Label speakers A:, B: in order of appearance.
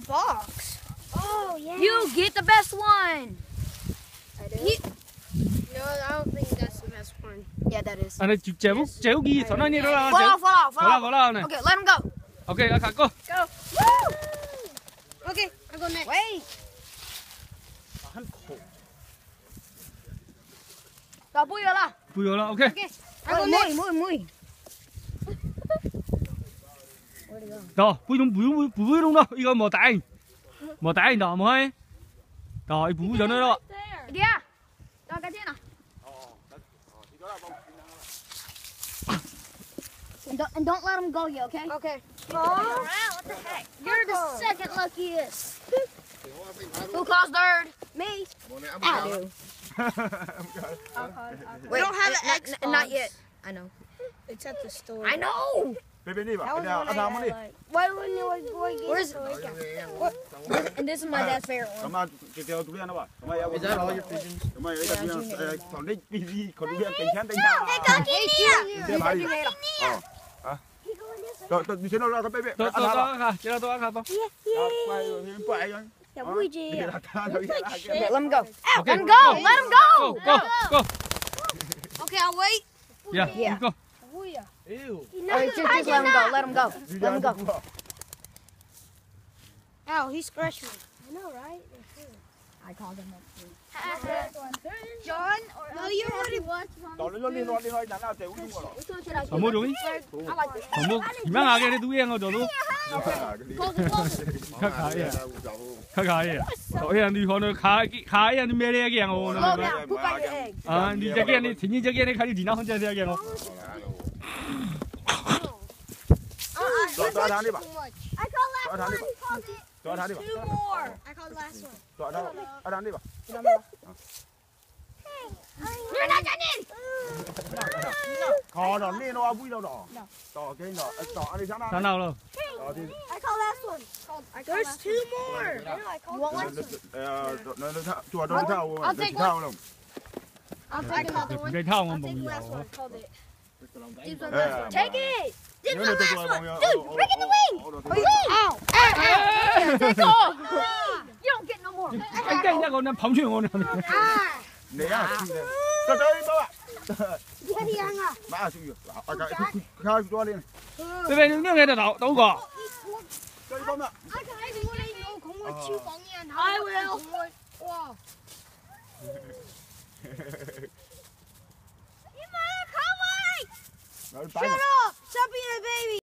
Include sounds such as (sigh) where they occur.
A: the box.
B: Oh, yeah.
C: You get the best one.
A: I do? You... No, I don't think that's the best one.
C: Yeah, that is. And it's
D: Jebu, Jebu,
C: Follow,
D: follow,
C: follow.
D: Follow, follow.
C: Okay, let him go.
D: Okay, okay, go.
A: Go. Woo! Okay, I'll go next.
C: Wait. I'm cold. Đó, bùi rồi là.
D: Bùi rồi là, ok.
A: Ok, I'll go next.
C: Mui, mui, mui.
D: rồi vui đúng vui vui vui đúng đâu 이거 뭐 다잉 뭐 다잉 너 뭐해 rồi vui cho nó đó
C: Đi à. Rồi cái trên nào. And don't, and don't let him go yet, okay?
A: Okay.
C: Around, what the heck? You're the second luckiest. Who calls third? Me. I do. (laughs)
A: We don't have
C: uh,
A: an
C: not,
A: Xbox.
C: not yet. I know.
A: It's at the store.
C: I know.
A: Baby
E: Neva, now,
A: now money. Why wouldn't you like boy
C: Where's
A: this?
C: And this is my dad's favorite one.
E: Come on, get out of the. Is that all your pigeons? Come on, yeah, you know, còn đi đi còn đi Come cái chén đây. Cái con kia. Cái bài. Ờ. Hả? Rồi, tôi đi xem nó ra cái baby.
D: Tôi tôi tôi hả? Chị đâu tôi hả không?
E: Quay.
C: Let him go. Let him go. Let him go.
D: Go, go. go.
A: Okay, I'll wait.
D: Yeah,
C: yeah.
D: go.
A: Ew. All
C: right, just, just let him go. Let him go. Let him go.
A: Ow, he scratched me. I know, right?
C: I called him up.
A: John, will you already watch one?
E: Don't let him run away. Don't let him
D: run away. Come on, Joey. Come on. Come on, get it. Do it. Go, go. Khá khá vậy. Khá khá vậy. Rồi anh đi con nó khá khá anh đi mê đấy cái anh ôn. À, đi cái cái này, thì như cái này khá đi đi nào không chơi cái anh ôn. 노
E: Rồi, tôi ăn thang đi bà.
A: I called last one. Called it.
E: Ăn thang đi bà.
A: Two more. I called last one.
E: Rồi, đâu? Ăn thang đi bà.
C: You're not done in.
E: Khó đó, đi nó vui đâu đó. Đó, cái đó, đó, đi sáng
D: sao nào rồi
E: Đó thì
A: I called last one. There's two more. I called
C: want
A: one.
E: ờ nó nó chùa nó thao,
A: I'll
E: nó
A: take
E: đâu.
A: I'll take another one. I'll take last one. Called it. One,
E: Ờ,
A: last one. Take it.
E: Là tôi
A: last one. Dude, break in the wing.
C: Ow. Take off. You don't get no more.
D: anh cái ra còn phóng chuyện còn
A: Ah.
E: Nè, cho tới đâu ạ?
A: Get here, Anga.
E: Mà chịu được. À cái khai cho lên.
D: cái bên những cái đâu đâu có
E: Cho đi bông ạ.
A: I can I can let you come with you, Bongi, and I will. Wow. (laughs)